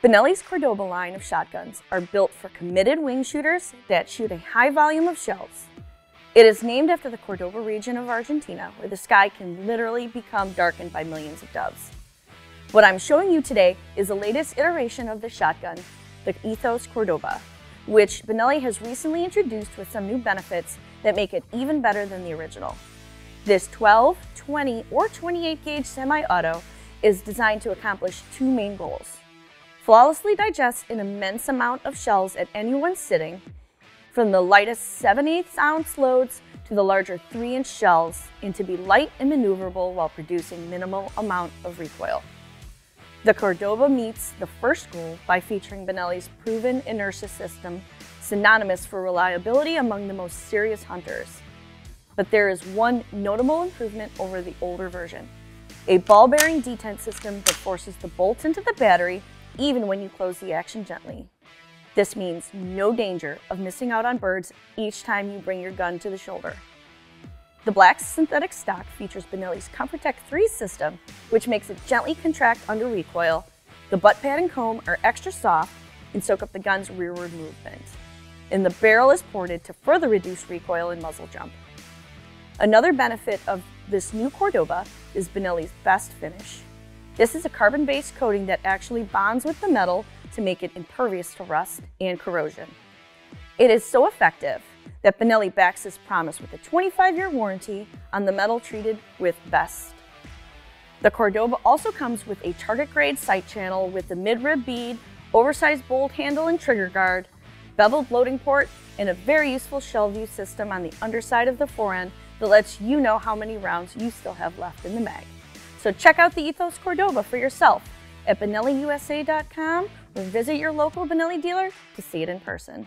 Benelli's Cordoba line of shotguns are built for committed wing shooters that shoot a high volume of shells. It is named after the Cordoba region of Argentina, where the sky can literally become darkened by millions of doves. What I'm showing you today is the latest iteration of the shotgun, the Ethos Cordoba, which Benelli has recently introduced with some new benefits that make it even better than the original. This 12, 20, or 28 gauge semi-auto is designed to accomplish two main goals flawlessly digest an immense amount of shells at any one sitting, from the lightest 7 8 ounce loads to the larger 3 inch shells, and to be light and maneuverable while producing minimal amount of recoil. The Cordoba meets the first goal by featuring Benelli's proven inertia system, synonymous for reliability among the most serious hunters. But there is one notable improvement over the older version. A ball bearing detent system that forces the bolt into the battery even when you close the action gently. This means no danger of missing out on birds each time you bring your gun to the shoulder. The black synthetic stock features Benelli's ComforTech 3 system, which makes it gently contract under recoil. The butt pad and comb are extra soft and soak up the gun's rearward movement. And the barrel is ported to further reduce recoil and muzzle jump. Another benefit of this new Cordoba is Benelli's best finish. This is a carbon-based coating that actually bonds with the metal to make it impervious to rust and corrosion. It is so effective that Benelli backs this promise with a 25-year warranty on the metal treated with Best. The Cordoba also comes with a target grade sight channel with the mid-rib bead, oversized bolt handle and trigger guard, beveled loading port, and a very useful shell view system on the underside of the forend that lets you know how many rounds you still have left in the mag. So check out the Ethos Cordoba for yourself at BenelliUSA.com or visit your local Benelli dealer to see it in person.